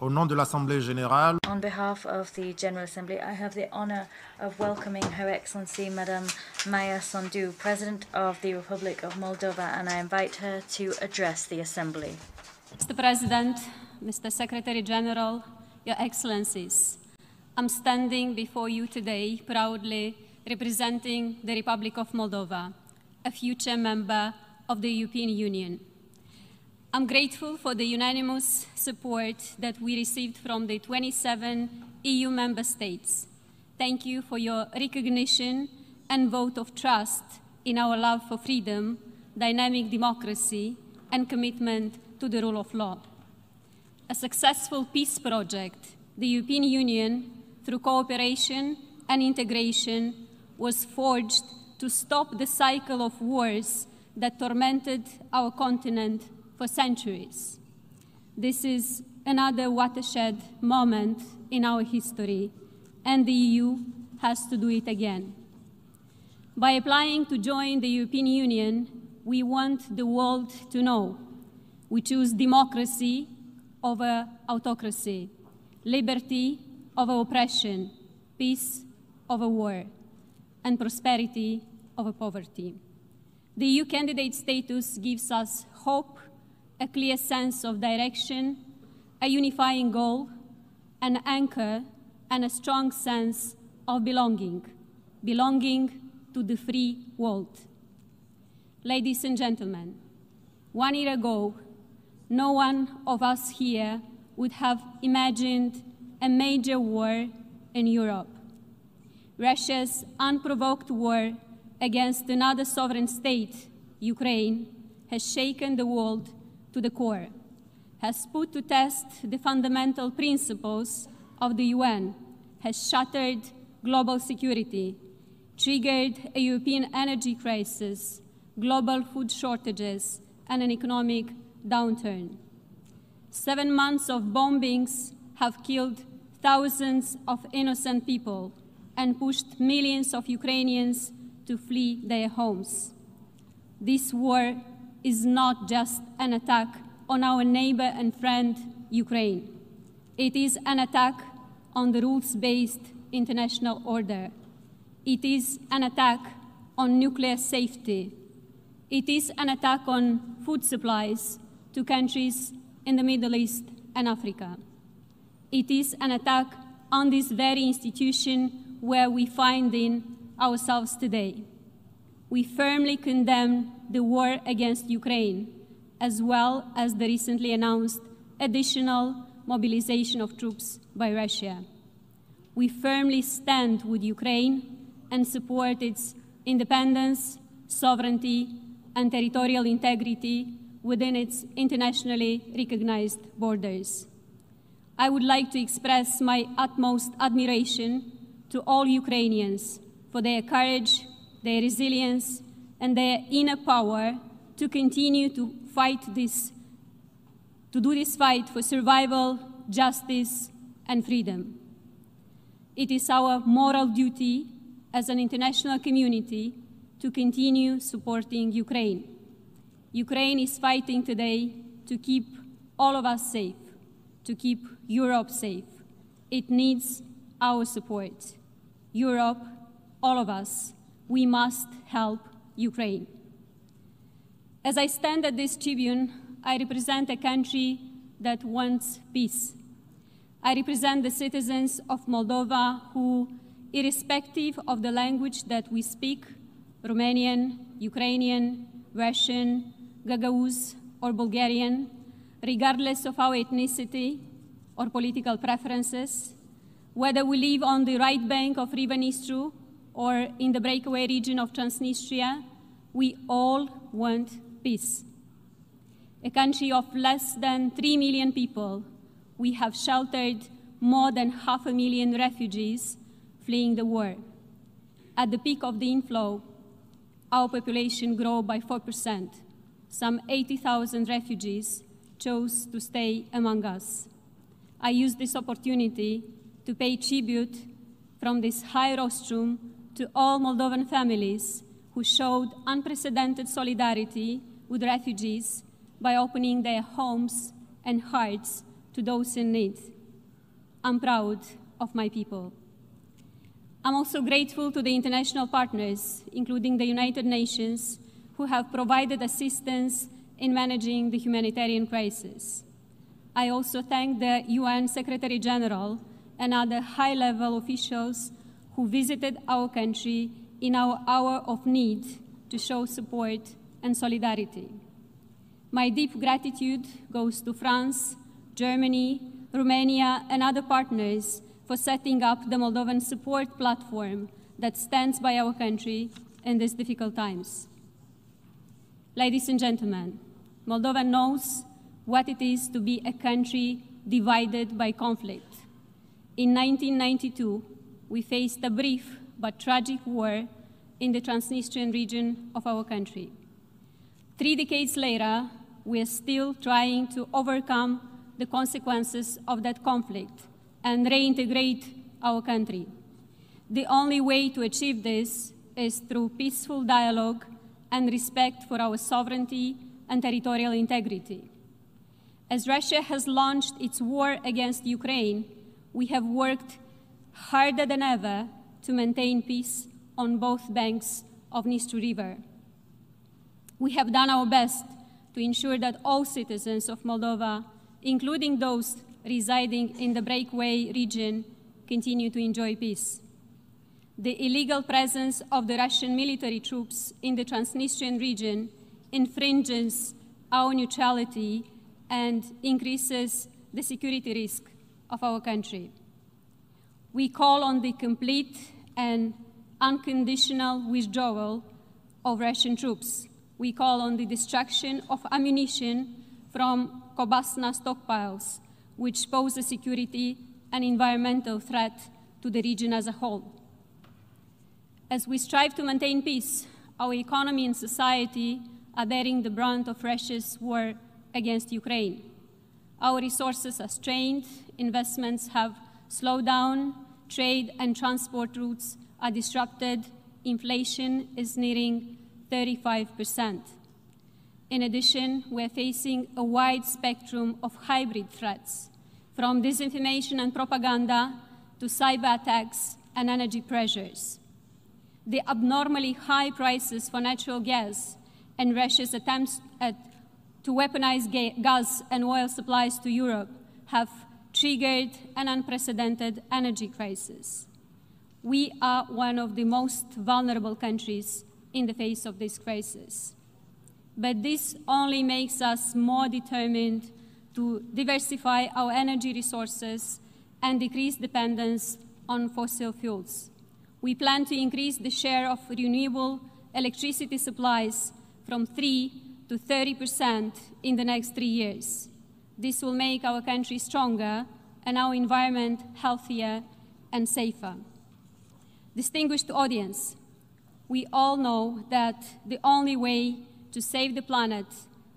Au nom de l'Assemblée générale, On behalf of the General Assembly, I have the honor of welcoming Her Excellency Madame Maya Sandu, President of the Republic of Moldova, and I invite her to address the Assembly. Mr. President, Mr. Secretary General, Your Excellencies, I'm standing before you today proudly representing the Republic of Moldova, a future member of the European Union. I'm grateful for the unanimous support that we received from the 27 EU member states. Thank you for your recognition and vote of trust in our love for freedom, dynamic democracy, and commitment to the rule of law. A successful peace project, the European Union, through cooperation and integration, was forged to stop the cycle of wars that tormented our continent for centuries. This is another watershed moment in our history, and the EU has to do it again. By applying to join the European Union, we want the world to know we choose democracy over autocracy, liberty over oppression, peace over war, and prosperity over poverty. The EU candidate status gives us hope a clear sense of direction, a unifying goal, an anchor, and a strong sense of belonging, belonging to the free world. Ladies and gentlemen, one year ago, no one of us here would have imagined a major war in Europe. Russia's unprovoked war against another sovereign state, Ukraine, has shaken the world to the core, has put to test the fundamental principles of the UN, has shattered global security, triggered a European energy crisis, global food shortages, and an economic downturn. Seven months of bombings have killed thousands of innocent people and pushed millions of Ukrainians to flee their homes. This war is not just an attack on our neighbor and friend, Ukraine. It is an attack on the rules based international order. It is an attack on nuclear safety. It is an attack on food supplies to countries in the Middle East and Africa. It is an attack on this very institution where we find in ourselves today. We firmly condemn the war against Ukraine, as well as the recently announced additional mobilization of troops by Russia. We firmly stand with Ukraine and support its independence, sovereignty, and territorial integrity within its internationally recognized borders. I would like to express my utmost admiration to all Ukrainians for their courage, their resilience, and their inner power to continue to fight this, to do this fight for survival, justice, and freedom. It is our moral duty as an international community to continue supporting Ukraine. Ukraine is fighting today to keep all of us safe, to keep Europe safe. It needs our support. Europe, all of us, we must help Ukraine. As I stand at this tribune, I represent a country that wants peace. I represent the citizens of Moldova who, irrespective of the language that we speak, Romanian, Ukrainian, Russian, Gagauz, or Bulgarian, regardless of our ethnicity or political preferences, whether we live on the right bank of River or in the breakaway region of Transnistria, we all want peace. A country of less than 3 million people, we have sheltered more than half a million refugees fleeing the war. At the peak of the inflow, our population grew by 4%. Some 80,000 refugees chose to stay among us. I use this opportunity to pay tribute from this high rostrum to all Moldovan families who showed unprecedented solidarity with refugees by opening their homes and hearts to those in need. I'm proud of my people. I'm also grateful to the international partners, including the United Nations, who have provided assistance in managing the humanitarian crisis. I also thank the UN Secretary General and other high level officials who visited our country in our hour of need to show support and solidarity. My deep gratitude goes to France, Germany, Romania, and other partners for setting up the Moldovan support platform that stands by our country in these difficult times. Ladies and gentlemen, Moldova knows what it is to be a country divided by conflict. In 1992, we faced a brief but tragic war in the Transnistrian region of our country. Three decades later, we are still trying to overcome the consequences of that conflict and reintegrate our country. The only way to achieve this is through peaceful dialogue and respect for our sovereignty and territorial integrity. As Russia has launched its war against Ukraine, we have worked harder than ever to maintain peace on both banks of Dnistru River. We have done our best to ensure that all citizens of Moldova, including those residing in the breakaway region, continue to enjoy peace. The illegal presence of the Russian military troops in the Transnistrian region infringes our neutrality and increases the security risk of our country. We call on the complete and unconditional withdrawal of Russian troops. We call on the destruction of ammunition from Cobasna stockpiles, which pose a security and environmental threat to the region as a whole. As we strive to maintain peace, our economy and society are bearing the brunt of Russia's war against Ukraine. Our resources are strained, investments have slowed down, trade and transport routes are disrupted, inflation is nearing 35%. In addition, we're facing a wide spectrum of hybrid threats, from disinformation and propaganda to cyber attacks and energy pressures. The abnormally high prices for natural gas and Russia's attempts at, to weaponize ga gas and oil supplies to Europe have triggered an unprecedented energy crisis. We are one of the most vulnerable countries in the face of this crisis. But this only makes us more determined to diversify our energy resources and decrease dependence on fossil fuels. We plan to increase the share of renewable electricity supplies from 3 to 30 percent in the next three years. This will make our country stronger and our environment healthier and safer. Distinguished audience, we all know that the only way to save the planet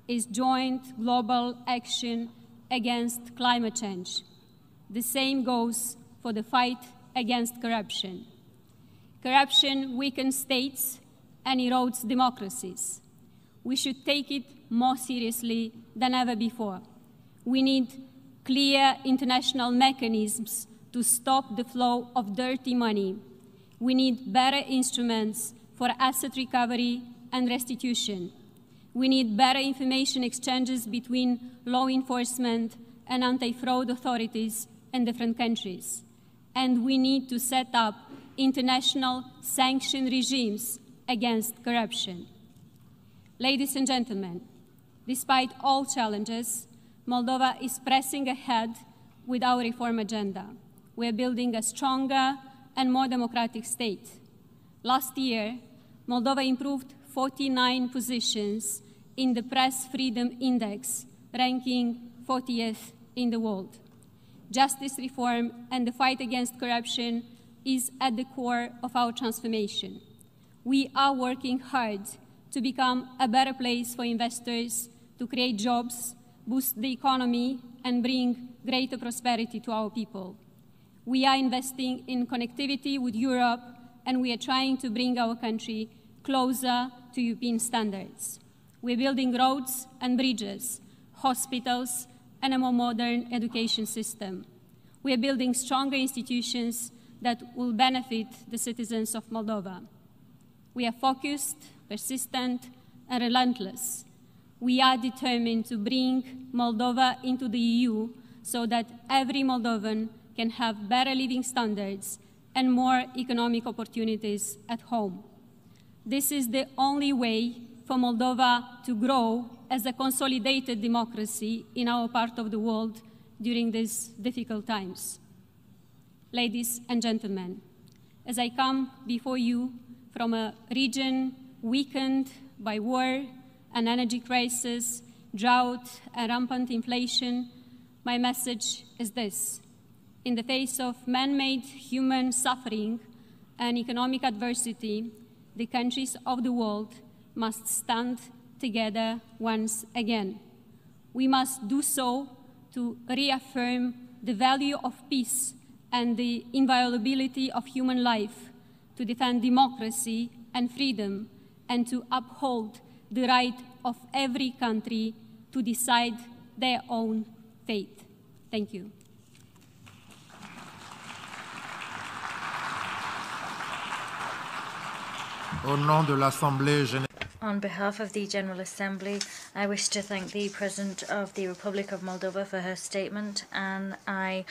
is joint global action against climate change. The same goes for the fight against corruption. Corruption weakens states and erodes democracies. We should take it more seriously than ever before. We need clear international mechanisms to stop the flow of dirty money. We need better instruments for asset recovery and restitution. We need better information exchanges between law enforcement and anti-fraud authorities in different countries. And we need to set up international sanction regimes against corruption. Ladies and gentlemen, despite all challenges, Moldova is pressing ahead with our reform agenda. We are building a stronger and more democratic state. Last year, Moldova improved 49 positions in the Press Freedom Index, ranking 40th in the world. Justice reform and the fight against corruption is at the core of our transformation. We are working hard to become a better place for investors, to create jobs, boost the economy, and bring greater prosperity to our people. We are investing in connectivity with Europe, and we are trying to bring our country closer to European standards. We're building roads and bridges, hospitals and a more modern education system. We are building stronger institutions that will benefit the citizens of Moldova. We are focused, persistent, and relentless. We are determined to bring Moldova into the EU so that every Moldovan can have better living standards and more economic opportunities at home. This is the only way for Moldova to grow as a consolidated democracy in our part of the world during these difficult times. Ladies and gentlemen, as I come before you from a region weakened by war and energy crisis, drought, and rampant inflation, my message is this. In the face of man made human suffering and economic adversity, the countries of the world must stand together once again. We must do so to reaffirm the value of peace and the inviolability of human life, to defend democracy and freedom, and to uphold the right of every country to decide their own fate. Thank you. Au nom de l'Assemblée générale. On behalf of the General Assembly, I wish to thank the President of the Republic of Moldova for her statement, and I